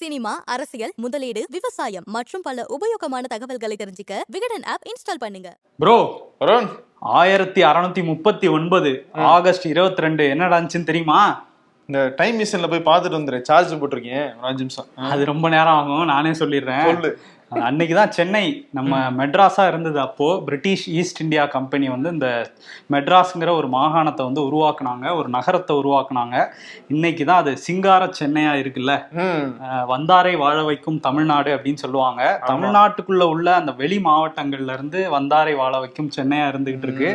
Cinema அரசியல் முதலீடு விவசாயம் மற்றும் பல உபயோகமான தகவல்களை தெரிஞ்சுக்க விகடன் ஆப் இன்ஸ்டால் பண்ணுங்க. ப்ரோ வருண் ஆயிரத்தி அறுநூத்தி முப்பத்தி ஒன்பது ஆகஸ்ட் இருபத்தி ரெண்டு என்ன நடந்துச்சுன்னு தெரியுமா? இந்த டைம் மிஷின்ல போய் பார்த்துட்டு வந்துரு. சார்ஜ் போட்டிருக்கேன் ஒரு அஞ்சு நிமிஷம். அது ரொம்ப நேரம் ஆகும் நானே சொல்லிடுறேன். சொல்லு. அன்னைக்கு தான் சென்னை நம்ம மெட்ராஸா இருந்தது அப்போ. பிரிட்டிஷ் ஈஸ்ட் இந்தியா கம்பெனி வந்து இந்த மெட்ராஸ்ங்கிற ஒரு மாகாணத்தை வந்து உருவாக்குனாங்க ஒரு நகரத்தை உருவாக்குனாங்க. இன்னைக்கு தான் அது சிங்கார சென்னையா இருக்குல்ல? வந்தாரை வாழ வைக்கும் தமிழ்நாடு அப்படின்னு சொல்லுவாங்க. தமிழ்நாட்டுக்குள்ள உள்ள அந்த வெளி மாவட்டங்கள்ல இருந்து வந்தாரை வாழ வைக்கும் சென்னையா இருந்துகிட்டு இருக்கு.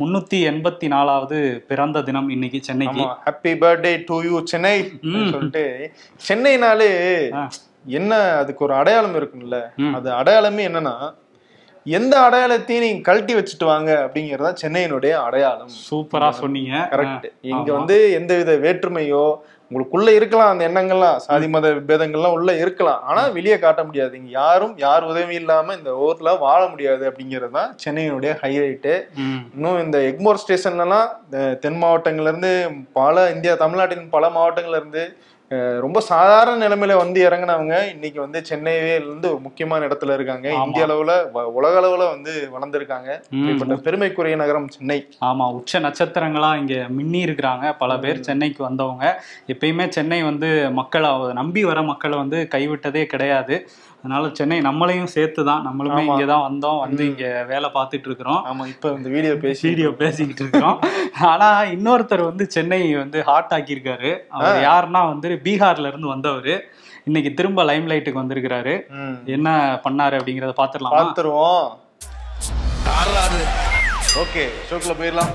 முன்னூத்தி எண்பத்தி நாலாவது பிறந்த தினம் இன்னைக்கு சென்னைக்கு. Happy birthday to you Chennai சொல்லிட்டு. சென்னைனாலே. என்ன அதுக்கு ஒரு அடையாளம் இருக்கும்ல. அது அடையாளமே என்னன்னா எந்த அடையாளத்தையும் நீங்க கழட்டி வச்சுட்டு வாங்க அப்படிங்கறதா சென்னையினுடைய அடையாளம். சூப்பரா சொன்னீங்க. கரெக்ட். இங்க. வந்து எந்தவித வேற்றுமையோ உங்களுக்குள்ள இருக்கலாம் அந்த எண்ணங்கள்லாம் சாதி மத விபேதங்கள்லாம் உள்ள இருக்கலாம். ஆனா வெளியே காட்ட முடியாது. இங்க யாரும் யார் உதவி இல்லாம இந்த ஊர்ல வாழ முடியாது அப்படிங்கிறது தான் சென்னையினுடைய ஹைலைட்டு. இன்னும் இந்த எக்மோர் ஸ்டேஷன்லலாம் தென் மாவட்டங்கள்ல இருந்து பல இந்தியா தமிழ்நாட்டின் பல மாவட்டங்கள்ல இருந்து ரொம்ப சாதாரண நிலைமையில வந்து இறங்குனவங்க இன்னைக்கு வந்து சென்னையில இருந்து ஒரு முக்கியமான இடத்துல இருக்காங்க. இந்திய அளவுல உலக அளவுல வந்து வளர்ந்துருக்காங்க. இப்படிப்பட்ட பெருமைக்குரிய நகரம் சென்னை. ஆமா உச்ச நட்சத்திரங்களா இங்க மின்னி இருக்கிறாங்க. பல பேர் சென்னைக்கு வந்தவங்க. எப்பயுமே சென்னை வந்து மக்களை நம்பி வர மக்களை வந்து கைவிட்டதே கிடையாது. அதனால சென்னை நம்மளையும் சேர்த்து தான் நம்மளுமே. இங்க தான் வந்தோம் வந்து. இங்க வேலை பார்த்துட்டு இருக்கிறோம் ஆமா இப்ப இந்த வீடியோ பேசி வீடியோ பேசிக்கிட்டு இருக்கிறோம் ஆனா இன்னொருத்தர் வந்து சென்னை வந்து ஹாட் ஆக்கியிருக்காரு. அவர் யாருன்னா வந்து பீகார்ல இருந்து வந்தவர். இன்னைக்கு திரும்ப லைம் லைட்டுக்கு வந்திருக்கிறாரு. என்ன பண்ணாரு அப்படிங்கறத பாத்துடலாமா பார்த்துருவோம். ஓகே ஷோக்குள்ள போயிடலாம்.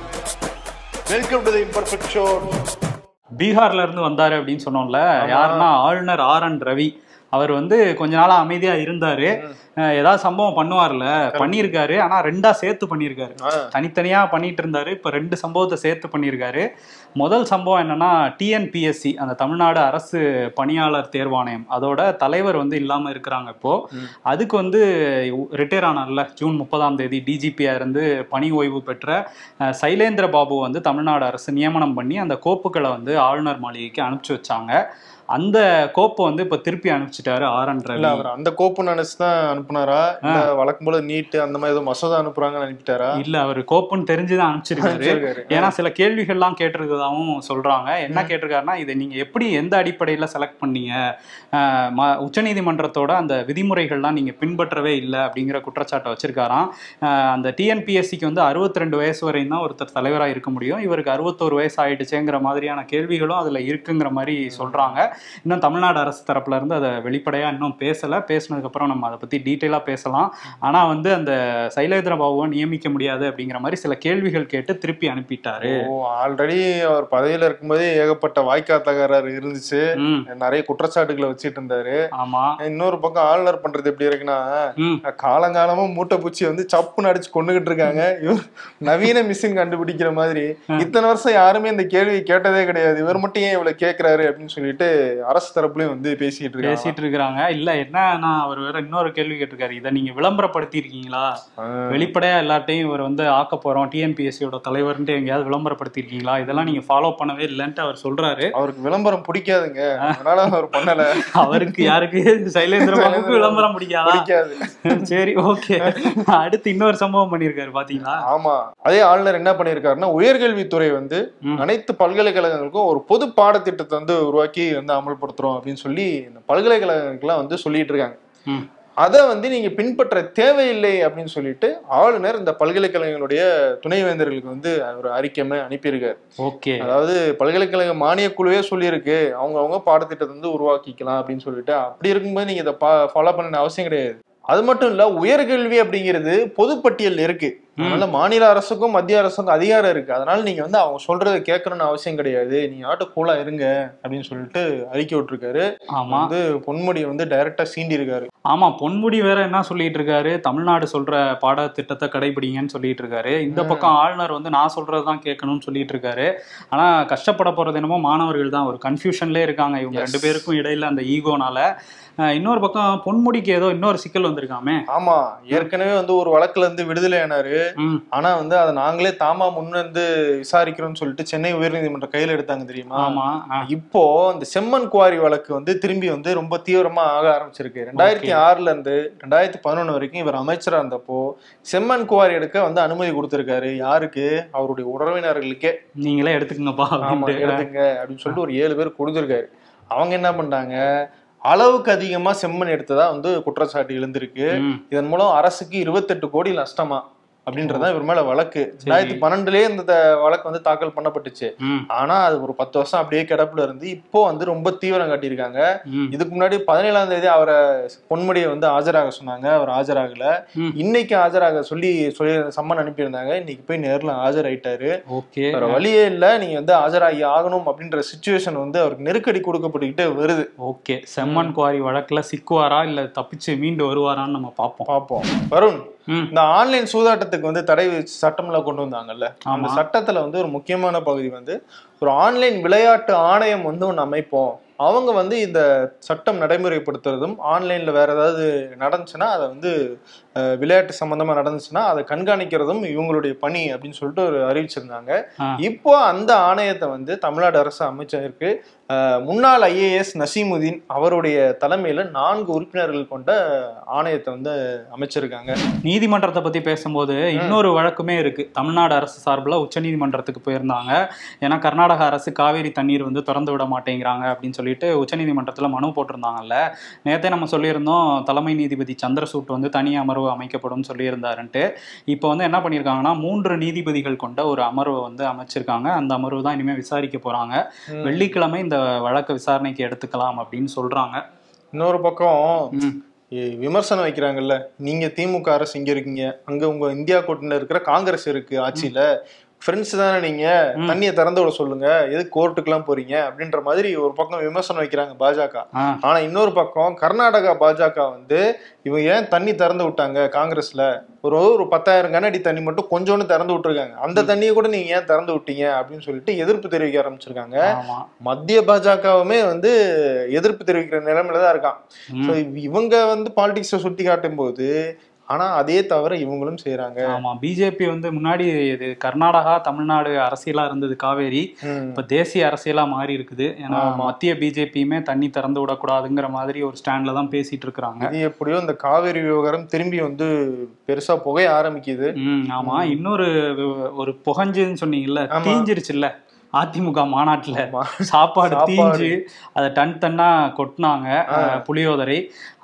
Welcome to the imperfect show பீகார்ல இருந்து வந்தாரு அப்படின்னு சொன்னோம்ல. யாருன்னா ஆளுநர் ஆர் என் ரவி. அவர் வந்து கொஞ்ச நாளா அமைதியா இருந்தாரு. ஏதாவது சம்பவம் பண்ணுவார்ல? பண்ணியிருக்காரு. ஆனா ரெண்டா சேர்த்து பண்ணியிருக்காரு. தனித்தனியா பண்ணிட்டு இருந்தாரு இப்ப ரெண்டு சம்பவத்தை சேர்த்து பண்ணியிருக்காரு. முதல் சம்பவம் என்னன்னா டிஎன்பிஎஸ்சி அந்த தமிழ்நாடு அரசு பணியாளர் தேர்வாணையம். அதோட தலைவர் வந்து இல்லாம இருக்கிறாங்க இப்போ. அதுக்கு வந்து ரிட்டையர் ஆனார்ல ஜூன் முப்பதாம் தேதி டிஜிபியா இருந்து பணி ஓய்வு பெற்ற சைலேந்திர பாபு வந்து தமிழ்நாடு அரசு நியமனம் பண்ணி அந்த கோப்புகளை வந்து ஆளுநர் மாளிகைக்கு அனுப்பிச்சு வச்சாங்க. அந்த கோப்பை வந்து இப்ப திருப்பி அனுப்பிச்சிட்டாரு ஆர் இல்ல அவர் அந்த கோப்பு நினைச்சு தான் அனுப்புனாரா? இல்ல வழக்கம் போல நீட் அந்த மாதிரி ஏதோ மசோதா அனுப்புறாங்கன்னு அனுப்பிட்டாரா? இல்ல அவர் கோப்புன்னு தெரிஞ்சுதான் அனுப்பிச்சிருக்காரு. ஏன்னா சில கேள்விகள்லாம் கேட்டிருக்கதாவும் சொல்றாங்க. என்ன கேட்டிருக்காருன்னா இதை நீங்க எப்படி எந்த அடிப்படையில செலக்ட் பண்ணீங்க? உச்சநீதிமன்றத்தோட அந்த விதிமுறைகள்லாம் நீங்க பின்பற்றவே இல்லை அப்படிங்கிற குற்றச்சாட்டை வச்சிருக்காராம். அந்த டிஎன்பிஎஸ்சிக்கு வந்து 62 ரெண்டு வயசு வரையும் தான் ஒருத்தர் தலைவரா இருக்க முடியும். இவருக்கு அறுபத்தோரு வயசு ஆயிடுச்சேங்கிற மாதிரியான கேள்விகளும் அதுல இருக்குங்கிற மாதிரி சொல்றாங்க. இன்னும் தமிழ்நாடு அரசு தரப்புல இருந்து அதை வெளிப்படையா இன்னும் பேசல. பேசினதுக்கு அப்புறம் நம்ம அதை பத்தி டீட்டெயிலா பேசலாம். ஆனா வந்து அந்த சைலேந்திர பாபுவை நியமிக்க முடியாது அப்படிங்கிற மாதிரி சில கேள்விகள் கேட்டு திருப்பி அனுப்பிட்டாரு. ஆல்ரெடி அவர் பதவியில இருக்கும்போதே ஏகப்பட்ட வாய்க்கா தகராறு இருந்துச்சு நிறைய குற்றச்சாட்டுகளை வச்சிட்டு இருந்தாரு. ஆமா. இன்னொரு பக்கம் ஆளுநர் பண்றது எப்படி இருக்குன்னா காலங்காலமா மூட்டை பூச்சி வந்து சப்புன்னு அடிச்சு கொண்டுகிட்டு இருக்காங்க. இவர் நவீன மிஷின் கண்டுபிடிக்கிற மாதிரி. இத்தனை வருஷம் யாருமே இந்த கேள்வி கேட்டதே கிடையாது. இவர் மட்டும் ஏன் இவ்வளவு கேக்குறாரு அப்படின்னு சொல்லிட்டு அரசு தரப்புலயும் வந்து பேசிட்டு இருக்காங்க பேசிட்டு இருக்கிறாங்க இல்ல என்னன்னா அவர் வேற இன்னொரு கேள்வி கேட்டிருக்காரு. இதை நீங்க விளம்பரப்படுத்தி இருக்கீங்களா வெளிப்படையா எல்லார்ட்டையும் இவர் வந்து ஆக்க போறோம். டிஎன்பிஎஸ்சியோட தலைவர்ன்ட்டு எங்கேயாவது விளம்பரப்படுத்தி இருக்கீங்களா இதெல்லாம் நீங்க ஃபாலோ பண்ணவே இல்லைன்ட்டு அவர் சொல்றாரு. அவருக்கு விளம்பரம் பிடிக்காதுங்க. அதனால அவர் பண்ணல. அவருக்கு யாருக்கு? சைலேந்திர பாபுக்கு விளம்பரம் பிடிக்காதா? சரி ஓகே. அடுத்து இன்னொரு சம்பவம் பண்ணியிருக்காரு பாத்தீங்களா? ஆமா. அதே ஆளுநர் என்ன பண்ணியிருக்காருன்னா உயர்கல்வித்துறை வந்து. அனைத்து பல்கலைக்கழகங்களுக்கும் ஒரு பொது பாடத்திட்டத்தை வந்து உருவாக்கி வந்து அமல்படுத்துறோம் அப்படின்னு சொல்லி இந்த பல்கலைக்கழகங்கள்லாம் வந்து சொல்லிட்டு இருக்காங்க. அதை வந்து நீங்க பின்பற்ற தேவையில்லை அப்படின்னு சொல்லிட்டு ஆளுநர் இந்த பல்கலைக்கழகங்களுடைய துணைவேந்தர்களுக்கு வந்து ஒரு அறிக்கைமை அனுப்பியிருக்காரு. ஓகே. அதாவது பல்கலைக்கழக மானியக் குழுவே சொல்லியிருக்கு. அவங்க அவங்க பாடத்திட்டத்தை வந்து உருவாக்கிக்கலாம் அப்படின்னு சொல்லிட்டு. அப்படி இருக்கும்போது நீங்க இதை ஃபாலோ பண்ண அவசியம் கிடையாது. அது மட்டும் இல்ல உயர்கல்வி அப்படிங்கிறது பொதுப்பட்டியல் இருக்கு. அதனால மாநில அரசுக்கும் மத்திய அரசுக்கும் அதிகாரம் இருக்கு. அதனால நீங்க வந்து அவங்க சொல்றதை கேட்கணும்னு அவசியம் கிடையாது. நீங்க ஆட்டு கூலா இருங்க அப்படின்னு சொல்லிட்டு அறிக்கை விட்டுருக்காரு. ஆமா. வந்து பொன்முடியை வந்து டைரக்டா சீண்டி இருக்காரு ஆமா பொன்முடி வேற என்ன சொல்லிட்டு இருக்காரு? தமிழ்நாடு சொல்ற பாடத்திட்டத்தை கடைபிடிங்கன்னு சொல்லிட்டு இருக்காரு. இந்த பக்கம் ஆளுநர் வந்து நான் சொல்றதுதான் கேட்கணும்னு சொல்லிட்டு இருக்காரு. ஆனா கஷ்டப்பட போறது என்னமோ மாணவர்கள் தான். ஒரு கன்ஃபியூஷன்லேயே இருக்காங்க. இவங்க. ரெண்டு பேருக்கும் இடையில அந்த ஈகோனால இன்னொரு பக்கம் பொன்முடிக்கு ஏதோ இன்னொரு சிக்கல் வந்திருக்காமே. ஆமா ஏற்கனவே வந்து ஒரு வழக்குல இருந்து விடுதலை ஆனாரு. ஆனா வந்து அதை நாங்களே தாமா முன் வந்து விசாரிக்கிறோம்னு சொல்லிட்டு சென்னை உயர்நீதிமன்றம் கையில எடுத்தாங்க தெரியுமா? ஆமா. இப்போ இந்த செம்மண் குவாரி வழக்கு வந்து திரும்பி வந்து ரொம்ப தீவிரமா ஆக ஆரம்பிச்சிருக்கு. ரெண்டாயிரத்தி ஆறுல இருந்து ரெண்டாயிரத்தி பதினொன்னு வரைக்கும் இவர் அமைச்சரா இருந்தப்போ செம்மண் குவாரி எடுக்க வந்து அனுமதி கொடுத்திருக்காரு. யாருக்கு? அவருடைய உறவினர்களுக்கே. நீங்களே எடுத்துக்கங்கப்பா எடுத்துங்க அப்படின்னு சொல்லிட்டு ஒரு ஏழு பேர் கொடுத்துருக்காரு. அவங்க என்ன பண்றாங்க? அளவுக்கு அதிகமா செம்மண் எடுத்ததா வந்து குற்றச்சாட்டு எழுந்திருக்கு. இதன் மூலம் அரசுக்கு இருபத்தெட்டு கோடி நஷ்டமா அப்படின்றதான் இவர் மேல வழக்கு. ரெண்டாயிரத்தி பன்னெண்டுலயே இந்த வழக்கு வந்து தாக்கல் பண்ணப்பட்டுச்சு. ஆனா அது ஒரு பத்து வருஷம் அப்படியே கிடப்புல இருந்து இப்போ வந்து ரொம்ப தீவிரம் காட்டியிருக்காங்க. இதுக்கு முன்னாடி பதினேழாம் தேதி அவரை பொன்முடியை வந்து ஆஜராக சொன்னாங்க. அவர் ஆஜராகல. இன்னைக்கு ஆஜராக சொல்லி சொல்லி சம்மன் அனுப்பியிருந்தாங்க. இன்னைக்கு போய் நேர்ல ஆஜராயிட்டாரு. ஓகே. வேற வழியே இல்ல. நீங்க வந்து ஆஜராகி ஆகணும் அப்படின்ற சுச்சுவேஷன் வந்து அவருக்கு நெருக்கடி கொடுக்கப்பட்டுக்கிட்டே வருது. ஓகே. செம்மன் குவாரி வழக்குல சிக்குவாரா இல்ல தப்பிச்சு மீண்டு வருவாரான்னு நம்ம பார்ப்போம் பார்ப்போம் வருண். இந்த ஆன்லைன் சூதாட்டத்துக்கு வந்து தடை விதிச்சு சட்டம்லாம் கொண்டு வந்தாங்கல்ல. அந்த. சட்டத்துல வந்து ஒரு முக்கியமான பகுதி வந்து ஒரு ஆன்லைன் விளையாட்டு ஆணையம் வந்து ஒன்று அமைப்போம். அவங்க வந்து இந்த சட்டம் நடைமுறைப்படுத்துறதும் ஆன்லைன்ல வேற ஏதாவது நடந்துச்சுன்னா அதை வந்து விளையாட்டு சம்பந்தமா நடந்துச்சுன்னா அதை கண்காணிக்கிறதும் இவங்களுடைய பணி அப்படின்னு சொல்லிட்டு ஒரு அறிவிச்சிருந்தாங்க. இப்போ அந்த ஆணையத்தை வந்து தமிழ்நாடு அரசு அமைச்சருக்கு. முன்னாள் ஐஏஎஸ் நசீமுதீன் அவருடைய தலைமையில நான்கு உறுப்பினர்கள் கொண்ட ஆணையத்தை வந்து அமைச்சிருக்காங்க. நீதிமன்றத்தை பத்தி பேசும்போது இன்னொரு வழக்குமே இருக்கு. தமிழ்நாடு அரசு சார்பில் உச்சநீதிமன்றத்துக்கு போயிருந்தாங்க. ஏன்னா கர்நாடக அரசு காவேரி தண்ணீர் வந்து திறந்து விட மாட்டேங்கிறாங்க அப்படின்னு சொல்லிட்டு உச்சநீதிமன்றத்துல மனு போட்டிருந்தாங்கல்ல. நேத்தே நம்ம சொல்லியிருந்தோம் தலைமை நீதிபதி சந்திரசூட் வந்து தனி அமர்வு அமைக்கப்படும் சொல்லியிருந்தாருன்ட்டு. இப்போ வந்து என்ன பண்ணியிருக்காங்கன்னா மூன்று நீதிபதிகள் கொண்ட ஒரு அமர்வை வந்து அமைச்சிருக்காங்க. அந்த அமர்வு தான் இனிமேல் விசாரிக்க போறாங்க. ம். வெள்ளிக்கிழமை இந்த வழக்கை விசாரணைக்கு எடுத்துக்கலாம் அப்படின்னு சொல்றாங்க. இன்னொரு பக்கம் விமர்சனம் வைக்கிறாங்கல்ல. நீங்க திமுக அரசு இங்க இருக்கீங்க. அங்க உங்க இந்தியா கூட்டணியில இருக்கிற காங்கிரஸ் இருக்கு ஆட்சியில. ஃப்ரெண்ட்ஸ் தானே நீங்க. தண்ணியை திறந்து விட சொல்லுங்க. எது கோர்ட்டுக்கெல்லாம் போறீங்க? அப்படின்ற மாதிரி ஒரு பக்கம் விமர்சனம் வைக்கிறாங்க பாஜக. ஆனா இன்னொரு பக்கம் கர்நாடகா பாஜக வந்து இவங்க ஏன் தண்ணி திறந்து விட்டாங்க காங்கிரஸ்ல? ஒரு ஒரு பத்தாயிரம் கனஅடி தண்ணி மட்டும் கொஞ்சோண்டு திறந்து விட்டுருக்காங்க. அந்த தண்ணியை கூட நீங்க ஏன் திறந்து விட்டீங்க? அப்படின்னு சொல்லிட்டு எதிர்ப்பு தெரிவிக்க ஆரம்பிச்சிருக்காங்க. மத்திய பாஜகவுமே வந்து எதிர்ப்பு தெரிவிக்கிற நிலைமையில தான் இருக்கான். இவங்க வந்து பாலிடிக்ஸை சுட்டி காட்டும் போது ஆனா அதே தவிர இவங்களும் செய்யறாங்க ஆமா பிஜேபி வந்து முன்னாடி இது கர்நாடகா தமிழ்நாடு அரசியலா இருந்தது காவேரி. இப்ப தேசிய அரசியலா மாறி இருக்குது. ஏன்னா. மத்திய பிஜேபியுமே தண்ணி திறந்து விடக்கூடாதுங்கிற மாதிரி ஒரு ஸ்டாண்ட்ல தான் பேசிட்டு இருக்கிறாங்க. இது எப்படியோ இந்த காவேரி விவகாரம் திரும்பி வந்து பெருசா புகைய ஆரம்பிக்குது. ஆமா. இன்னொரு ஒரு புகஞ்சுன்னு சொன்னீங்கல்ல. தீஞ்சிருச்சுல்ல. அதிமுக மாநாட்டுல. சாப்பாடு. தீஞ்சு அதை டன் டன்னா கொட்டினாங்க புளியோதரை.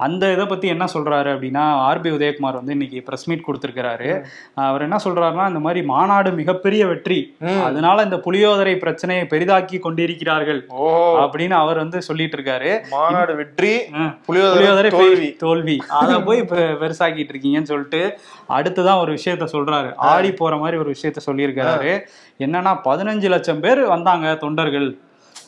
அந்த இதை பத்தி என்ன சொல்றாரு அப்படின்னா ஆர்பி உதயகுமார் வந்து இன்னைக்கு பிரஸ் மீட் கொடுத்திருக்கிறாரு. அவர் என்ன சொல்றாருன்னா இந்த மாதிரி மாநாடு மிகப்பெரிய வெற்றி. அதனால இந்த புளியோதரை பிரச்சனையை பெரிதாக்கி கொண்டிருக்கிறார்கள் அப்படின்னு அவர் வந்து சொல்லிட்டு இருக்காரு மாநாடு வெற்றி. புளியோதரை தோல்வி. தோல்வி. அத போய் பெருசாக்கிட்டு இருக்கீங்கன்னு சொல்லிட்டு அடுத்துதான் ஒரு விஷயத்த சொல்றாரு. ஆடி போற மாதிரி ஒரு விஷயத்த சொல்லியிருக்காரு என்னன்னா பதினஞ்சு லட்சம் பேர் வந்தாங்க தொண்டர்கள்.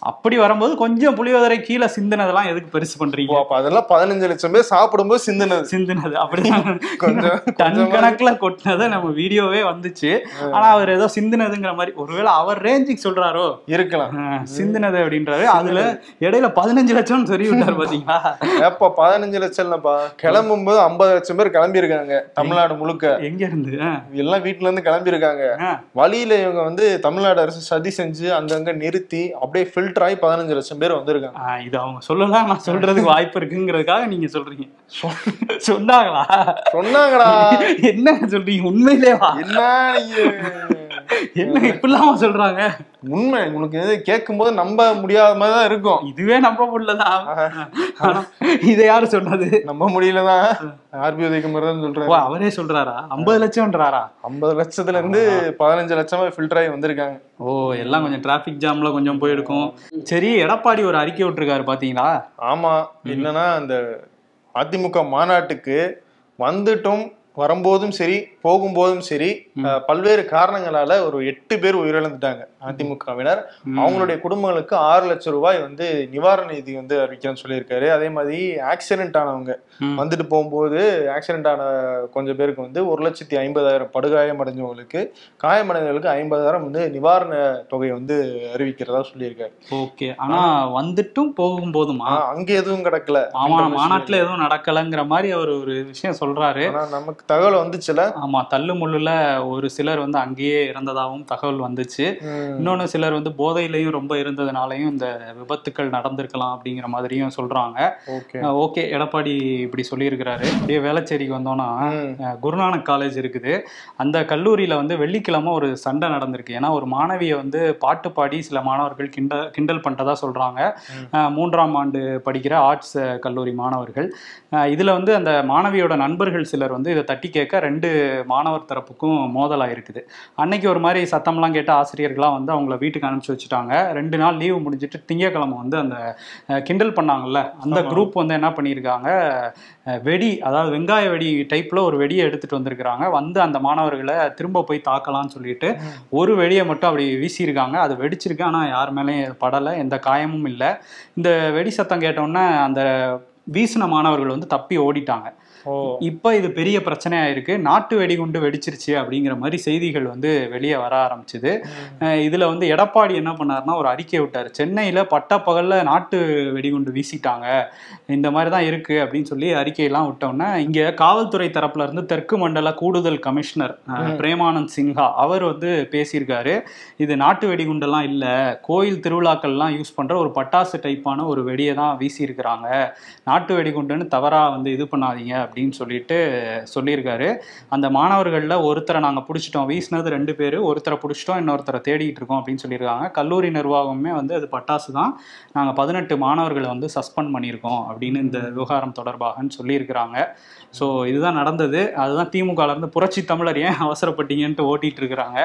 அப்படி வரும்போது கொஞ்சம் புளியோதரை கீழே சிந்தினதெல்லாம் எதுக்கு பெருசு பண்றீங்க? அப்ப அதெல்லாம் பதினஞ்சு லட்சம் பேர் சாப்பிடும்போது சிந்தினது. சிந்தினது. அப்படிதான். கொஞ்சம் டன் கணக்குல கொட்டினதை நம்ம வீடியோவே வந்துச்சு. ஆனா அவர் ஏதோ சிந்தினதுங்கிற மாதிரி ஒருவேளை அவர் ரேஞ்சுக்கு சொல்றாரோ? இருக்கலாம். சிந்தினது அப்படின்றாரு. அதுல இடையில பதினஞ்சு லட்சம் சொல்லி விட்டாரு பாத்தீங்களா? ஏப்பா பதினஞ்சு லட்சம் இல்லப்பா கிளம்பும் போது ஐம்பது லட்சம் பேர் கிளம்பி இருக்காங்க தமிழ்நாடு முழுக்க. எங்க இருந்து எல்லாம் வீட்டுல இருந்து கிளம்பி இருக்காங்க. வழியில இவங்க வந்து தமிழ்நாடு அரசு சதி செஞ்சு அங்கங்க நிறுத்தி அப்படியே ஃபில்டர் ஆகி பதினஞ்சு லட்சம் பேர் வந்திருக்காங்க. இது அவங்க சொல்லலாம். நான் சொல்றதுக்கு வாய்ப்பு இருக்குங்கிறதுக்காக நீங்க சொல்றீங்க. சொன்னாங்களா? சொன்னாங்கடா. என்ன சொல்றீங்க? உண்மையிலேவா? என்ன நீங்க? என்ன இப்படிலாமா சொல்றாங்க? உண்மை. உங்களுக்கு எது கேட்கும் போது நம்ப முடியாத மாதிரி தான் இருக்கும். இதுவே நம்ப முடியலதான் இதை யாரு சொன்னது? நம்ப முடியலதான் ஆர்பி உதயகுமார் சொல்றாரு. அவரே சொல்றாரா? ஐம்பது லட்சம்ன்றாரா ஐம்பது லட்சத்துல இருந்து பதினஞ்சு லட்சமா ஃபில்டர் ஆகி வந்திருக்காங்க. ஓ எல்லாம் கொஞ்சம் டிராபிக் ஜாம்ல கொஞ்சம் போயிருக்கும். சரி எடப்பாடி ஒரு அறிக்கை விட்டுருக்காரு பாத்தீங்களா? ஆமா. என்னன்னா அந்த அதிமுக மாநாட்டுக்கு வந்துட்டும் வரும்போதும் சரி போகும்போதும் சரி பல்வேறு காரணங்களால ஒரு எட்டு பேர் உயிரிழந்துட்டாங்க. அதிமுகவினர் அவங்களுடைய குடும்பங்களுக்கு ஆறு லட்சம் ரூபாய் வந்து நிவாரண நிதி வந்து அறிவிக்கிறேன்னு சொல்லியிருக்காரு. அதே மாதிரி ஆக்சிடென்ட் ஆனவங்க. வந்துட்டு போகும்போது ஆக்சிடென்ட் ஆன கொஞ்சம் பேருக்கு வந்து ஒரு லட்சத்தி ஐம்பதாயிரம் படுகாயம் அடைஞ்சவங்களுக்கு காயமடைந்தவங்களுக்கு ஐம்பதாயிரம் வந்து நிவாரண தொகை வந்து அறிவிக்கிறதா சொல்லியிருக்காரு. ஓகே. ஆனா வந்துட்டும் போகும் போதுமா அங்க எதுவும் கிடக்கல. ஆமா மாநாட்டுல எதுவும் நடக்கலங்கிற மாதிரி அவர் ஒரு விஷயம் சொல்றாரு. நமக்கு தகவல் வந்துச்சுல. ஆமா தள்ளு முள்ளுல ஒரு சிலர் வந்து அங்கேயே இறந்ததாகவும் தகவல் வந்துச்சு. இன்னொன்னு சிலர் வந்து போதையிலையும் ரொம்ப இருந்ததுனாலையும் இந்த விபத்துக்கள் நடந்திருக்கலாம் அப்படிங்கிற மாதிரியும் சொல்றாங்க. ஓகே. எடப்பாடி இப்படி சொல்லியிருக்கிறாரு. அப்படியே வேளச்சேரிக்கு வந்தோம்னா குருநானக் காலேஜ் இருக்குது. அந்த கல்லூரியில வந்து வெள்ளிக்கிழமை ஒரு சண்டை நடந்திருக்கு. ஏன்னா ஒரு மாணவியை வந்து பாட்டு பாடி சில மாணவர்கள் கிண்டல் கிண்டல் பண்ணிட்டதா சொல்றாங்க. மூன்றாம் ஆண்டு படிக்கிற ஆர்ட்ஸ் கல்லூரி மாணவர்கள். இதுல வந்து அந்த மாணவியோட நண்பர்கள் சிலர் வந்து இதை தட்டி கேட்க ரெண்டு மாணவர் தரப்புக்கும் மோதல் ஆயிருக்குது அன்னைக்கு ஒரு மாதிரி சத்தம்லாம் கேட்ட ஆசிரியர்களாம் வந்து அவங்கள வீட்டுக்கு அனுப்பிச்சு வச்சுட்டாங்க. ரெண்டு நாள் லீவு முடிஞ்சிட்டு திங்கக்கிழமை வந்து அந்த கிண்டல் பண்ணாங்கல்ல அந்த. குரூப் வந்து என்ன பண்ணியிருக்காங்க வெடி அதாவது வெங்காய வெடி டைப்ல ஒரு வெடியை எடுத்துட்டு வந்திருக்கிறாங்க. வந்து அந்த மாணவர்களை திரும்ப போய் தாக்கலாம்னு சொல்லிட்டு. ஒரு வெடியை மட்டும் அப்படி வீசியிருக்காங்க. அது வெடிச்சிருக்கு ஆனால் யார் மேலேயும் படலை எந்த காயமும் இல்லை. இந்த வெடி சத்தம் கேட்டோன்னே அந்த வீசின மாணவர்கள் வந்து தப்பி ஓடிட்டாங்க. இப்போ இது பெரிய பிரச்சனையா இருக்கு நாட்டு வெடிகுண்டு வெடிச்சிருச்சு அப்படிங்கிற மாதிரி செய்திகள் வந்து வெளியே வர ஆரம்பிச்சுது. இதுல வந்து எடப்பாடி என்ன பண்ணாருன்னா ஒரு அறிக்கை விட்டார். சென்னையில பட்டப்பகல்ல நாட்டு வெடிகுண்டு வீசிட்டாங்க. இந்த மாதிரி தான் இருக்கு அப்படின்னு சொல்லி அறிக்கையெல்லாம் விட்டோன்னே இங்க காவல்துறை தரப்புல இருந்து தெற்கு மண்டல கூடுதல் கமிஷனர். பிரேமானந்த் சின்ஹா அவர் வந்து பேசியிருக்காரு. இது நாட்டு வெடிகுண்டெல்லாம் இல்ல. கோயில் திருவிழாக்கள்லாம் யூஸ் பண்ற ஒரு பட்டாசு டைப்பான ஒரு வெடியை தான் வீசியிருக்கிறாங்க. நாட்டு வெடிகுண்டுன்னு தவறா வந்து இது பண்ணாதீங்க அப்படின்னு சொல்லிட்டு சொல்லியிருக்காரு. அந்த மாணவர்களில் ஒருத்தரை நாங்கள் பிடிச்சிட்டோம். வீசினது ரெண்டு பேர். ஒருத்தரை பிடிச்சிட்டோம். இன்னொருத்தரை தேடிட்டு இருக்கோம் அப்படின்னு சொல்லியிருக்காங்க. கல்லூரி நிர்வாகமே வந்து அது பட்டாசு தான். நாங்கள் பதினெட்டு மாணவர்களை வந்து சஸ்பெண்ட் பண்ணியிருக்கோம் அப்படின்னு இந்த விவகாரம் தொடர்பாகன்னு சொல்லியிருக்கிறாங்க. ஸோ இதுதான் நடந்தது. அதுதான் திமுகலேருந்து புரட்சி தமிழர் ஏன் அவசரப்பட்டீங்கன்ட்டு ஓட்டிட்டு இருக்கிறாங்க.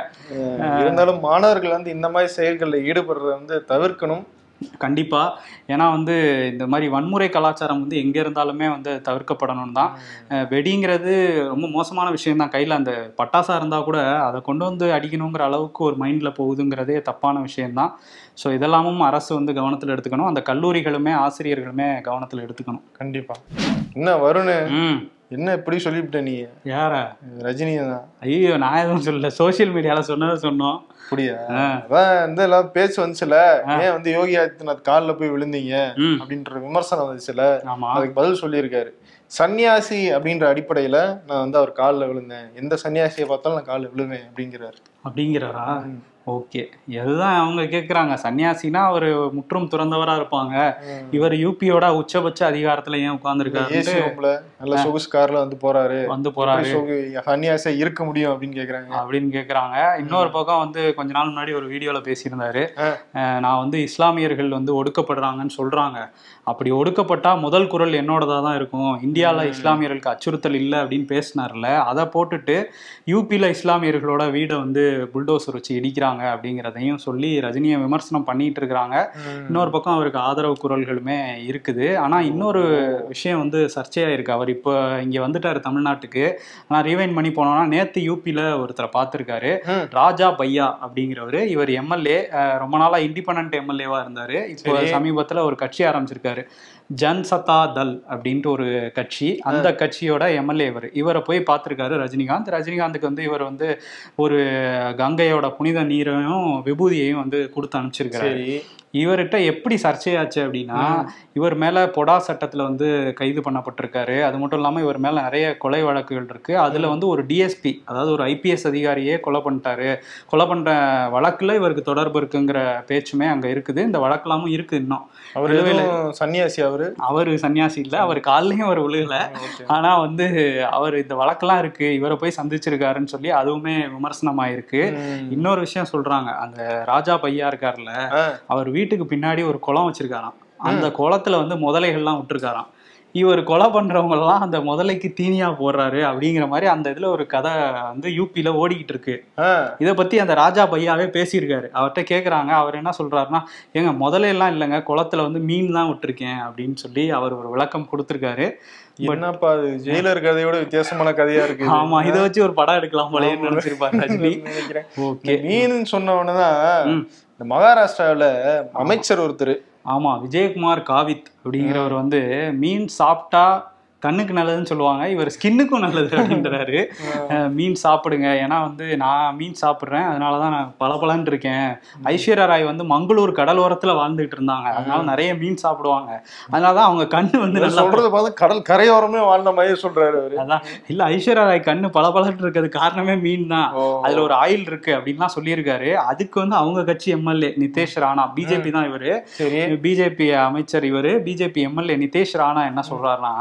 இருந்தாலும் மாணவர்கள் வந்து இந்த மாதிரி செயல்களில் ஈடுபடுறது வந்து தவிர்க்கணும். கண்டிப்பா. ஏன்னா வந்து இந்த மாதிரி வன்முறை கலாச்சாரம் வந்து எங்க இருந்தாலுமே வந்து தவிர்க்கப்படணும் தான். வெடிங்கிறது ரொம்ப மோசமான விஷயம் தான். கையில் அந்த பட்டாசா இருந்தால் கூட அதை கொண்டு வந்து அடிக்கணுங்கிற அளவுக்கு ஒரு மைண்டில் போகுதுங்கிறதே தப்பான விஷயம்தான் ஸோ இதெல்லாமும் அரசு வந்து கவனத்தில் எடுத்துக்கணும். அந்த கல்லூரிகளுமே ஆசிரியர்களுமே கவனத்தில் எடுத்துக்கணும். கண்டிப்பா. என்ன வருண்? ம். என்ன இப்படி சொல்லிவிட்ட நீ? யார? ரஜினி தான். ஐயோ நான் எதுவும் சொல்லல. சோஷியல் மீடியாவில் சொன்னதை சொன்னோம். அப்படியா. அதான் வந்து எல்லாம் பேச்சு வந்துச்சுல ஏன் வந்து யோகி ஆதித்யநாத் காலில் போய் விழுந்தீங்க? அப்படின்ற விமர்சனம் வந்துச்சுல. அதுக்கு பதில் சொல்லியிருக்காரு. சன்னியாசி அப்படின்ற அடிப்படையில நான் வந்து அவர் காலில் விழுந்தேன். எந்த சன்னியாசியை பார்த்தாலும் நான் காலில் விழுவேன் அப்படிங்கிறாரு. அப்படிங்கிறாரா. ஓகே. எதுதான் அவங்க கேட்குறாங்க சன்னியாசினா அவர் முற்றும் துறந்தவரா இருப்பாங்க. இவர் யூபியோட உச்சபட்ச அதிகாரத்துல ஏன் ரூம்ல நல்ல சொகுசு கார்ல வந்து போறாரு? வந்து போறாரு. சன்னியாசியா இருக்க முடியும் அப்படின்னு கேக்குறாங்க. அப்படின்னு கேக்குறாங்க. இன்னொரு பக்கம் வந்து கொஞ்ச நாள் முன்னாடி ஒரு வீடியோல பேசியிருந்தாரு. நான் வந்து இஸ்லாமியர்கள் வந்து ஒடுக்கப்படுறாங்கன்னு சொல்றாங்க. அப்படி ஒடுக்கப்பட்டா முதல் குரல் என்னோடதா தான் இருக்கும். இந்தியால ம். இஸ்லாமியர்களுக்கு அச்சுறுத்தல் இல்லை அப்படின்னு பேசினார்ல அதை போட்டுட்டு யூபியில் இஸ்லாமியர்களோட வீடை வந்து புல்டோசர் வச்சு இடிக்கிறாங்க. அப்படிங்கிறதையும் சொல்லி ரஜினியை விமர்சனம் பண்ணிட்டு இருக்கிறாங்க. இன்னொரு பக்கம் அவருக்கு ஆதரவு குரல்களுமே இருக்குது. ஆனா இன்னொரு விஷயம் வந்து சர்ச்சையா இருக்கு. அவர் இப்போ இங்க வந்துட்டாரு தமிழ்நாட்டுக்கு. ஆனா ரீவைண்ட் பண்ணி போனோம்னா நேத்து யூபில ஒருத்தரை பார்த்திருக்காரு. ராஜா பையா அப்படிங்கிறவரு. இவர் எம்எல்ஏ ரொம்ப நாளா இண்டிபெண்ட் எம்எல்ஏவா இருந்தாரு. இப்போ. சமீபத்துல ஒரு கட்சி ஆரம்பிச்சிருக்காரு. ஜன்சதா தல் அப்படின்ட்டு ஒரு கட்சி. அந்த கட்சியோட எம்எல்ஏ இவர். இவரை போய் பார்த்திருக்காரு ரஜினிகாந்த். ரஜினிகாந்துக்கு வந்து இவர் வந்து ஒரு கங்கையோட புனித நீரையும் விபூதியையும் வந்து கொடுத்து அனுப்பிச்சிருக்காரு சரி. இவர்கிட்ட எப்படி சர்ச்சையாச்சு அப்படின்னா இவர் மேல பொடா சட்டத்துல வந்து கைது பண்ணப்பட்டிருக்காரு. அது மட்டும் இல்லாம இவர் மேல நிறைய கொலை வழக்குகள் இருக்கு. அதுல வந்து ஒரு டிஎஸ்பி அதாவது ஒரு ஐபிஎஸ் அதிகாரியே கொலை பண்ணிட்டாரு. கொலை பண்ற வழக்குல இவருக்கு தொடர்பு இருக்குங்கிற பேச்சுமே அங்க இருக்குது. இந்த வழக்கெல்லாமும் இருக்கு இன்னும். அவர் சன்னியாசி அவரு அவரு சன்னியாசி இல்ல அவர் காலையும் அவர் விழுகல. ஆனா வந்து அவர் இந்த வழக்கெல்லாம் இருக்கு இவரை போய் சந்திச்சிருக்காருன்னு சொல்லி அதுவுமே விமர்சனமாயிருக்கு ம். இன்னொரு விஷயம் சொல்றாங்க அந்த ராஜா பையா இருக்காருல்ல. அவர் வீட்டுக்கு பின்னாடி ஒரு குளம் வச்சிருக்காராம் அந்த குளத்துல வந்து முதலைகள்லாம் விட்டுருக்காராம் இவர் கொலை பண்றவங்க எல்லாம் அந்த முதலைக்கு தீனியா போடுறாரு அப்படிங்கிற மாதிரி அந்த இதுல ஒரு கதை வந்து யூபில ஓடிக்கிட்டு இருக்கு. இதை பத்தி அந்த ராஜா பையாவே பேசியிருக்காரு. அவர்கிட்ட கேக்குறாங்க. அவர் என்ன சொல்றாருன்னா ஏங்க முதலையெல்லாம் இல்லைங்க. குளத்துல வந்து மீன் தான் விட்டுருக்கேன். அப்படின்னு சொல்லி அவர் ஒரு விளக்கம் கொடுத்துருக்காரு. என்னப்பா அது ஜெயிலர் கதையோட வித்தியாசமான கதையா இருக்கு ஆமா இதை வச்சு ஒரு படம் எடுக்கலாம் போலயே நினைச்சிருப்பாரு ரஜினி. ஓகே மீன் சொன்ன உடனேதான் ம். இந்த மகாராஷ்டிராவுல அமைச்சர் ஒருத்தர். ஆமா விஜயகுமார் காவித் அப்படிங்கிறவர் வந்து மீன் சாப்பிட்டா கண்ணுக்கு நல்லதுன்னு சொல்லுவாங்க. இவர் ஸ்கின்னுக்கும் நல்லது அப்படின்றாரு. மீன் சாப்பிடுங்க. ஏன்னா வந்து நான் மீன் சாப்பிட்றேன். அதனால தான் நான் பளபளன்னு இருக்கேன். ஐஸ்வர்யா ராய் வந்து மங்களூர் கடலோரத்துல வாழ்ந்துட்டு இருந்தாங்க. அதனால நிறைய மீன் சாப்பிடுவாங்க. அதனால தான் அவங்க கண்ணு வந்து நல்லா சொல்றது பார்த்து கடல் கரையோரமே வாழ்ந்த மாதிரி சொல்றாரு அதான். இல்ல ஐஸ்வர்யா ராய் கண்ணு பளபளன்னு இருக்கிறது காரணமே மீன் தான். அதுல ஒரு ஆயில் இருக்கு அப்படின்லாம் சொல்லியிருக்காரு. அதுக்கு வந்து அவங்க கட்சி எம்எல்ஏ நிதேஷ் ராணா பிஜேபி தான் இவரு. பிஜேபி அமைச்சர் இவரு. பிஜேபி எம்எல்ஏ நிதேஷ் ராணா என்ன சொல்றாருன்னா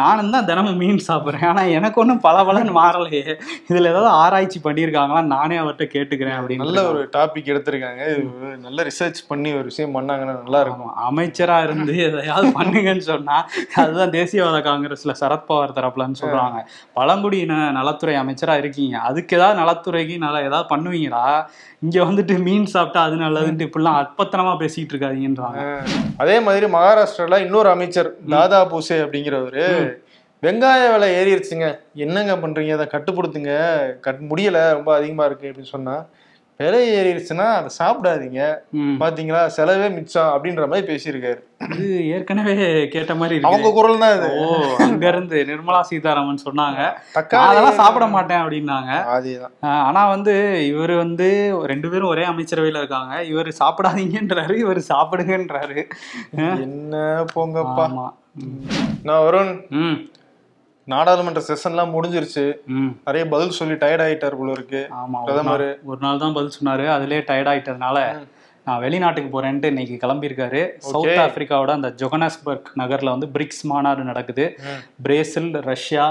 நானும் தான் தினமும் மீன் சாப்பிடுறேன். ஆனா எனக்கு ஒன்றும் பல பலன்னு மாறலையே. இதுல ஏதாவது ஆராய்ச்சி பண்ணியிருக்காங்களா? நானே அவர்கிட்ட கேட்டுக்கிறேன் அப்படின்னு நல்ல ஒரு டாபிக் எடுத்திருக்காங்க. நல்ல ரிசர்ச் பண்ணி ஒரு விஷயம் பண்ணாங்கன்னா நல்லா இருக்கும். ஆமா, அமைச்சரா இருந்து எதையாவது பண்ணுங்கன்னு சொன்னா அதுதான் தேசியவாத காங்கிரஸ்ல சரத்பவார் தரப்புலன்னு சொல்றாங்க. பழங்குடியின நலத்துறை அமைச்சரா இருக்கீங்க. அதுக்கு ஏதாவது நலத்துறைக்கு நல்லா ஏதாவது பண்ணுவீங்களா? இங்க வந்துட்டு மீன் சாப்பிட்டா அது நல்லதுன்ட்டு இப்படிலாம் அற்பத்தனமா பேசிட்டு இருக்காதீங்கன்றாங்க. அதே மாதிரி மகாராஷ்டிரால இன்னொரு அமைச்சர் தாதா பூசே அப்படிங்கிறவரு வெங்காய விலை ஏறிடுச்சுங்க என்னங்க பண்றீங்க? அதை கட்டுப்படுத்துங்க. கட் முடியல. ரொம்ப அதிகமா இருக்கு அப்படின்னு சொன்னா விலை ஏறிடுச்சுன்னா அதை சாப்பிடாதீங்க. பாத்தீங்களா? செலவே மிச்சம் அப்படின்ற மாதிரி பேசியிருக்காரு. இது ஏற்கனவே கேட்ட மாதிரி அவங்க குரல் தான் இது. ஓ அங்க இருந்து நிர்மலா சீதாராமன் சொன்னாங்க. அதெல்லாம் சாப்பிட மாட்டேன் அப்படின்னாங்க. அதேதான். ஆனா வந்து இவர் வந்து ரெண்டு பேரும் ஒரே அமைச்சரவையில இருக்காங்க. இவர் சாப்பிடாதீங்கன்றாரு இவர் சாப்பிடுங்கன்றாரு. என்ன போங்கப்பா. நான் வருண் நாடாளுமன்ற செஷன்லாம் முடிஞ்சிருச்சு. நிறைய பதில் சொல்லி டயர்ட் ஆயிட்டார் போல இருக்கு. ஆமா ஒரு பிரதமர் நாள் ஒரு நாள் தான் பதில் சொன்னாரு. அதுலயே டயர்ட் ஆயிட்டதுனால நான் வெளிநாட்டுக்கு போறேன்ட்டு இன்னைக்கு கிளம்பியிருக்காரு. சவுத் ஆப்பிரிக்காவோட அந்த ஜொகனஸ்பர்க் நகர்ல வந்து பிரிக்ஸ் மாநாடு நடக்குது. பிரேசில் ரஷ்யா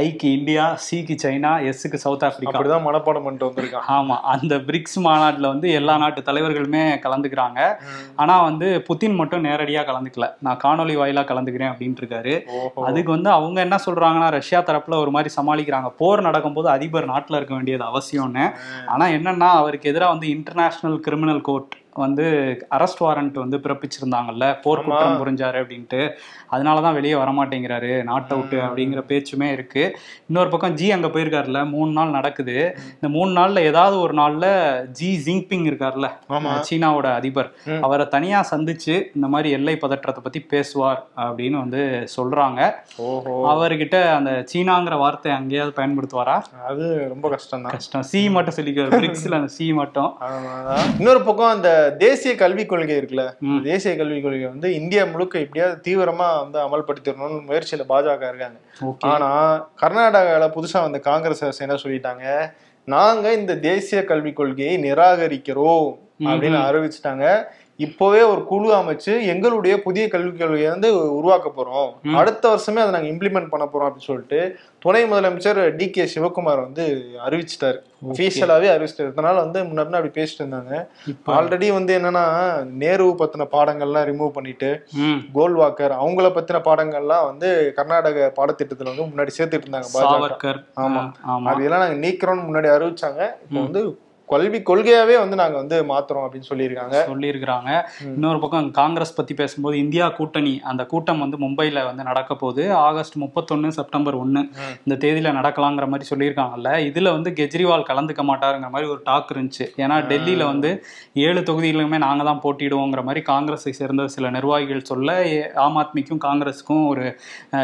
ஐக்கு இந்தியா சிக்கு சைனா எஸ்ஸுக்கு சவுத் ஆப்பிரிக்கா அப்படிதான் மனப்பாடம் பண்ணிட்டு வந்திருக்கான். ஆமா அந்த பிரிக்ஸ் மாநாட்டுல வந்து எல்லா நாட்டு தலைவர்களுமே கலந்துக்கிறாங்க. ஆனா வந்து புதின் மட்டும் நேரடியா கலந்துக்கல. நான் காணொலி வாயிலா கலந்துக்கிறேன் அப்படின்ட்டு இருக்காரு அதுக்கு வந்து அவங்க என்ன சொல்றாங்கன்னா ரஷ்யா தரப்புல ஒரு மாதிரி சமாளிக்கிறாங்க. போர் நடக்கும்போது அதிபர் நாட்டுல இருக்க வேண்டியது அவசியம்னு. ஆனா என்னன்னா அவருக்கு எதிராக வந்து இன்டர்நேஷனல் கிரிமினல் கோர்ட் வந்து அரெஸ்ட் வாரண்ட் வந்து பிறப்பிச்சிருந்தாங்கல்ல போர். குற்றம் புரிஞ்சாரு அப்படின்ட்டு. அதனாலதான் வெளியே வரமாட்டேங்கிறாரு நாட் அவுட் அப்படிங்கிற பேச்சுமே இருக்கு. இன்னொரு பக்கம் ஜி அங்க போயிருக்காருல்ல மூணு நாள் நடக்குது. இந்த மூணு நாள்ல ஏதாவது ஒரு நாள்ல ஜி ஜிங்பிங் இருக்கார்ல ஆமா. சீனாவோட அதிபர். அவரை தனியா சந்திச்சு இந்த மாதிரி எல்லை பதற்றத்தை பத்தி பேசுவார் அப்படின்னு வந்து சொல்றாங்க. ஓஹோ. அவர்கிட்ட அந்த சீனாங்கிற வார்த்தை அங்கேயாவது பயன்படுத்துவாரா? அது ரொம்ப கஷ்டம் தான் கஷ்டம். சி மட்டும் சொல்லிக்குவார் பிரிக்ஸ்ல அந்த சி மட்டும். இன்னொரு பக்கம் அந்த தேசிய கல்விக் கொள்கை இருக்குல்ல. தேசிய கல்விக் கொள்கை வந்து இந்தியா முழுக்க எப்படியாவது தீவிரமா வந்து அமல்படுத்திடணும்னு முயற்சியில பாஜக இருக்காங்க. ஆனா கர்நாடகால புதுசா வந்த காங்கிரஸ் அரசு என்ன சொல்லிட்டாங்க? நாங்க இந்த தேசிய கல்விக் கொள்கையை நிராகரிக்கிறோம் அப்படின்னு அறிவிச்சிட்டாங்க. இப்போவே ஒரு குழு அமைச்சு எங்களுடைய புதிய கல்விக் கொள்கையை வந்து உருவாக்க போறோம். அடுத்த வருஷமே அதை நாங்க இம்ப்ளிமெண்ட் பண்ண போறோம் அப்படின்னு சொல்லிட்டு துணை முதலமைச்சர் டி கே சிவகுமார் வந்து அறிவிச்சிட்டாரு. அபிஷியலாவே அறிவிச்சிட்டாரு. இதனால வந்து முன்னாடி அப்படி பேசிட்டு இருந்தாங்க. ஆல்ரெடி வந்து என்னன்னா நேரு பத்தின பாடங்கள்லாம் ரிமூவ் பண்ணிட்டு கோல்வாக்கர் அவங்கள பத்தின பாடங்கள்லாம் வந்து கர்நாடக பாடத்திட்டத்துல வந்து முன்னாடி சேர்த்துட்டு இருந்தாங்க பாஜக. ஆமா. அதெல்லாம் நாங்க நீக்கிறோம்னு முன்னாடி அறிவிச்சாங்க. இப்போ வந்து கல்வி கொள்கையாவே வந்து நாங்க வந்து மாத்துறோம் அப்படின்னு சொல்லியிருக்காங்க. சொல்லியிருக்கிறாங்க. இன்னொரு பக்கம் காங்கிரஸ் பத்தி பேசும்போது இந்தியா கூட்டணி அந்த கூட்டம் வந்து மும்பைல வந்து நடக்க போகுது. ஆகஸ்ட் முப்பத்தொன்னு செப்டம்பர் ஒன்னு. இந்த தேதியில நடக்கலாங்கிற மாதிரி சொல்லியிருக்காங்கல்ல. இதுல வந்து கெஜ்ரிவால் கலந்துக்க மாட்டாருங்கிற மாதிரி ஒரு டாக் இருந்துச்சு. ஏன்னா டெல்லியில வந்து ஏழு தொகுதியிலுமே நாங்க தான் போட்டியிடுவோங்கிற மாதிரி காங்கிரஸை சேர்ந்த சில நிர்வாகிகள் சொல்ல ஏ- ஆம் ஆத்மிக்கும் காங்கிரஸுக்கும் ஒரு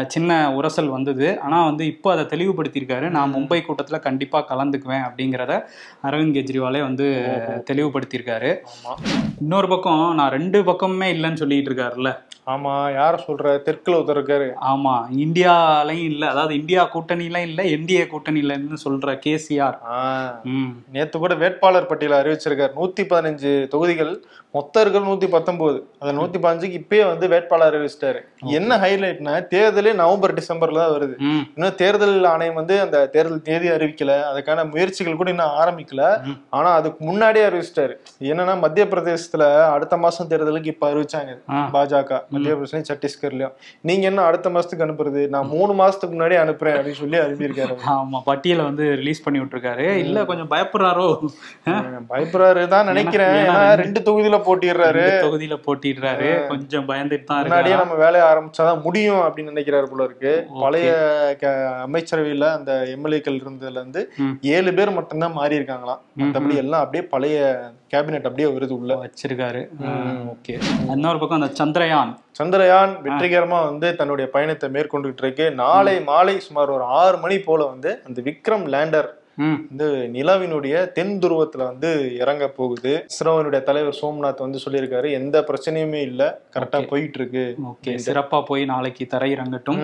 சின்ன உரசல் வந்தது. ஆனா வந்து இப்போ அதை தெளிவுபடுத்தியிருக்காரு. நான் மும்பை கூட்டத்துல கண்டிப்பா கலந்துக்குவேன் அப்படிங்கிறத அரவிந்த் கெஜ்ரிவாலே வந்து தெளிவுபடுத்தியிருக்காரு. இன்னொரு பக்கம் நான் ரெண்டு பக்கமுமே இல்லைன்னு சொல்லிட்டு இருக்காருல்ல ஆமா யார சொல்ற? தெற்குல ஒருத்தர் இருக்காரு. ஆமா இந்தியாலையும் இல்ல அதாவது இந்தியா கூட்டணியில இல்ல என்டிஏ கூட்டணியிலன்னு சொல்ற கேசிஆர். நேத்து கூட வேட்பாளர் பட்டியல அறிவிச்சிருக்காரு. நூத்தி பதினஞ்சு தொகுதிகள் மொத்தம் இருக்கிற நூத்தி பத்தொன்பது அதுல நூத்தி பதினஞ்சுக்கு இப்பயே வந்து வேட்பாளர் அறிவிச்சிட்டாரு. என்ன ஹைலைட்னா தேர்தலே நவம்பர் டிசம்பர்ல தான் வருது. இன்னும் தேர்தல் ஆணையம் வந்து அந்த தேர்தல் தேதி அறிவிக்கல. அதுக்கான முயற்சிகள் கூட இன்னும் ஆரம்பிக்கல. ஆனா அதுக்கு முன்னாடியே அறிவிச்சிட்டாரு. என்னன்னா மத்திய பிரதேசத்துல அடுத்த மாசம் தேர்தலுக்கு இப்ப அறிவிச்சாங்க. பாஜக மத்திய பிரதேசம் சத்தீஸ்கர்லயும். நீங்க என்ன அடுத்த மாசத்துக்கு அனுப்புறது? நான் மூணு மாசத்துக்கு முன்னாடி அனுப்புறேன் அப்படின்னு சொல்லி அனுப்பியிருக்காரு ஆமா பட்டியலை வந்து ரிலீஸ் பண்ணி விட்டுருக்காரு. இல்ல கொஞ்சம் பயப்படுறாரோ பயப்படுறாரு தான் நினைக்கிறேன். ஏன்னா ரெண்டு- தொகுதியில போட்டிடுறாரு. தொகுதியில போட்டிடுறாரு. கொஞ்சம் பயந்துட்டு தான் முன்னாடியே நம்ம வேலையை ஆரம்பிச்சாதான் முடியும் அப்படின்னு நினைக்கிறாரு போல இருக்கு. பழைய அமைச்சரவையில அந்த எம்எல்ஏக்கள் இருந்ததுல இருந்து. ஏழு பேர் மட்டும்தான் மாறி இருக்காங்களாம் மத்தபடி எல்லாம் அப்படியே பழைய கேபினெட் அப்படியே வருது உள்ள. வச்சிருக்காரு. ஓகே. இன்னொரு பக்கம் அந்த சந்திரயான். சந்திரயான் வெற்றிகரமா வந்து தன்னுடைய பயணத்தை மேற்கொண்டுட்டு இருக்கு. நாளை மாலை சுமார் ஒரு ஆறு மணி போல வந்து அந்த விக்ரம் லேண்டர் வந்து நிலாவினுடைய தென் துருவத்துல வந்து இறங்க போகுது. இஸ்ரோவினுடைய தலைவர் சோம்நாத் வந்து சொல்லியிருக்காரு எந்த பிரச்சனையுமே இல்ல கரெக்டா போயிட்டு இருக்கு ஓகே. சிறப்பா போய் நாளைக்கு தரையிறங்கட்டும்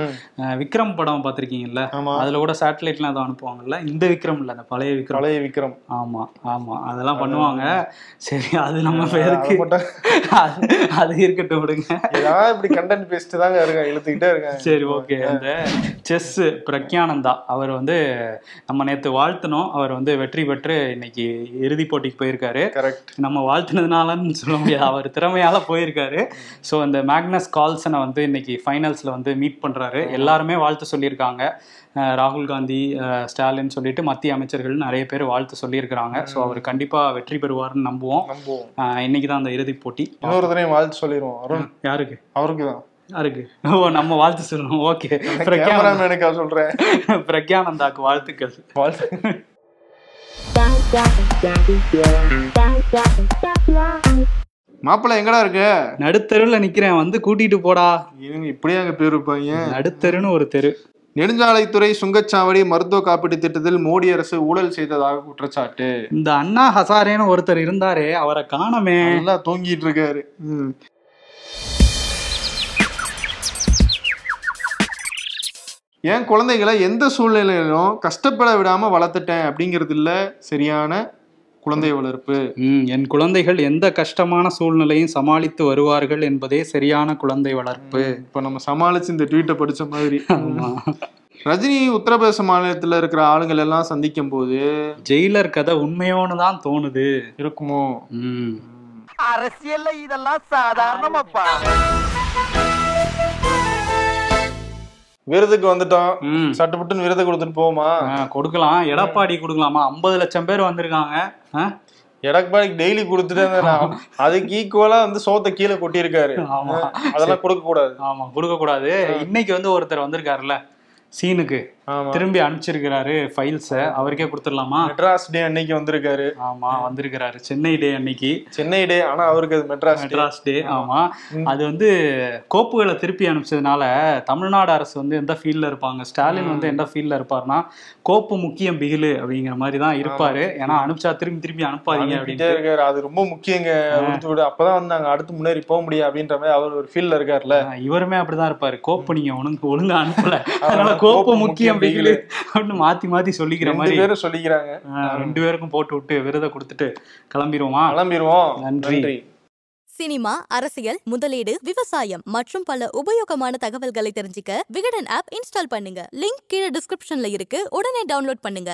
விக்ரம் படம் பார்த்திருக்கீங்கல்ல? அதுல கூட சேட்டலைட்லாம் ஏதோ அனுப்புவாங்கல்ல? இந்த விக்ரம் இல்ல அந்த பழைய விக்ரம். பழைய விக்ரம். ஆமா ஆமா. அதெல்லாம் பண்ணுவாங்க. சரி அது நம்ம பேருக்கு அது அது அது இருக்கட்டும் விடுங்க. ஏதாவது இப்படி கண்டென்ட் பேசிட்டு தாங்க இருக்காங்க இழுத்துக்கிட்டே இருக்காங்க சரி ஓகே. அந்த செஸ் பிரக்யானந்தா அவர் வந்து நம்ம நேத்து வாழ்த்தினோம் அவர் வந்து வெற்றி பெற்று இன்னைக்கு இறுதிப் போட்டிக்கு போயிருக்காரு. கரெக்ட் நம்ம வாழ்த்துனதுனாலன்னு சொல்ல முடியாது. அவர் திறமையால போயிருக்காரு. ஸோ அந்த மேக்னஸ் கால்சனை வந்து இன்னைக்கு ஃபைனல்ஸ்ல வந்து மீட் பண்றாரு. எல்லாருமே வாழ்த்து சொல்லியிருக்காங்க. ராகுல் காந்தி ஸ்டாலின் சொல்லிட்டு மத்திய அமைச்சர்கள் நிறைய பேர் வாழ்த்து சொல்லியிருக்கிறாங்க. ஸோ அவர் கண்டிப்பா வெற்றி பெறுவார்னு நம்புவோம். நம்புவோம். இன்னைக்கு தான் அந்த இறுதிப் போட்டி. இன்னொரு தடவையும் வாழ்த்து சொல்லிடுவோம் யாருக்கு? அவருக்கு தான் யாருக்கு ஓ நம்ம வாழ்த்து சொல்லணும். ஓகே. பிரக்யானந்தா. சொல்றேன். பிரக்யானந்தாக்கு வாழ்த்துக்கள். வாழ்த்து. மாப்பிள்ளை எங்கடா இருக்க? நடுத்தெருவில் நிக்கிறேன். வந்து கூட்டிட்டு போடா. இப்படியே அங்க பேர் இருப்பாங்க நடுத்தெருன்னு ஒரு தெரு. நெடுஞ்சாலைத்துறை சுங்கச்சாவடி மருத்துவ காப்பீட்டு திட்டத்தில் மோடி அரசு ஊழல் செய்ததாக குற்றச்சாட்டு. இந்த அண்ணா ஹசாரேன்னு ஒருத்தர் இருந்தாரே அவரை காணமே. நல்லா தூங்கிட்டு இருக்காரு. என் குழந்தைகளை எந்த சூழ்நிலையிலும் கஷ்டப்பட விடாம வளர்த்துட்டேன் அப்படிங்கிறது இல்ல சரியான குழந்தை வளர்ப்பு. ம், என் குழந்தைகள் எந்த கஷ்டமான சூழ்நிலையும் சமாளித்து வருவார்கள் என்பதே சரியான குழந்தை வளர்ப்பு. இப்ப நம்ம சமாளிச்சு இந்த ட்வீட்டை படிச்ச மாதிரி. ரஜினி உத்தரப்பிரதேச மாநிலத்துல இருக்கிற ஆளுங்கள் எல்லாம் சந்திக்கும் போது ஜெயிலர் கதை உண்மையோன்னு தான் தோணுது. இருக்குமோ? ம். அரசியல்ல இதெல்லாம் சாதாரணமாப்பா. விருதுக்கு வந்துட்டோம். சட்டுப்பட்டுன்னு விருது கொடுத்துட்டு போமா கொடுக்கலாம். எடப்பாடி கொடுக்கலாமா? ஐம்பது லட்சம் பேர் வந்திருக்காங்க? எடப்பாடிக்கு டெய்லி கொடுத்துட்டே. அதுக்கு ஈக்குவலா வந்து சோத்தை கீழே கொட்டியிருக்காரு. அதெல்லாம் கொடுக்க கூடாது ஆமா கொடுக்க கூடாது இன்னைக்கு வந்து ஒருத்தர் வந்திருக்காருல்ல சீனுக்கு. திரும்பி அனுப்பிச்சிருக்கிறாரு ஃபைல்ஸ அவருக்கே கொடுத்துடலாமா? மெட்ராஸ் டே அன்னைக்கு வந்திருக்காரு. ஆமா வந்திருக்கிறாரு. சென்னை டே அன்னைக்கு. சென்னை டே ஆனா அவருக்கு அது மெட்ராஸ் மெட்ராஸ் டே ஆமா. அது வந்து கோப்புகளை திருப்பி அனுப்பிச்சதுனால தமிழ்நாடு அரசு வந்து எந்த ஃபீல்ட்ல இருப்பாங்க? ஸ்டாலின் வந்து எந்த ஃபீல்ட்ல இருப்பாருன்னா கோப்பு முக்கியம் பிகிலு அப்படிங்கிற மாதிரி தான் இருப்பாரு. ஏன்னா அனுப்பிச்சா திரும்பி திரும்பி அனுப்பாதீங்க அப்படின்னு இருக்காரு. அது ரொம்ப முக்கியங்க. விடு. அப்பதான் வந்து நாங்க அடுத்து முன்னேறி போக முடியும் அப்படின்ற மாதிரி அவர் ஒரு ஃபீல்ட்ல இருக்காருல்ல. இவருமே அப்படிதான் இருப்பாரு. கோப்பு நீங்க ஒழுங்கு ஒழுங்கா அனுப்பல. அதனால கோப்பு முக்கியம் அப்படின்னு மாத்தி மாத்தி சொல்லிக்கிற ரெண்டு மாதிரி. பேரும் சொல்லிக்கிறாங்க. ரெண்டு பேருக்கும் போட்டு விட்டு விருதை கொடுத்துட்டு கிளம்பிடுவோமா கிளம்பிடுவோம் நன்றி. நன்றி. சினிமா அரசியல் முதலீடு விவசாயம் மற்றும் பல உபயோகமான தகவல்களை தெரிஞ்சுக்க விகடன் ஆப் இன்ஸ்டால் பண்ணுங்க. லிங்க் கீழே டிஸ்கிரிப்ஷன்ல இருக்கு. உடனே டவுன்லோட் பண்ணுங்க.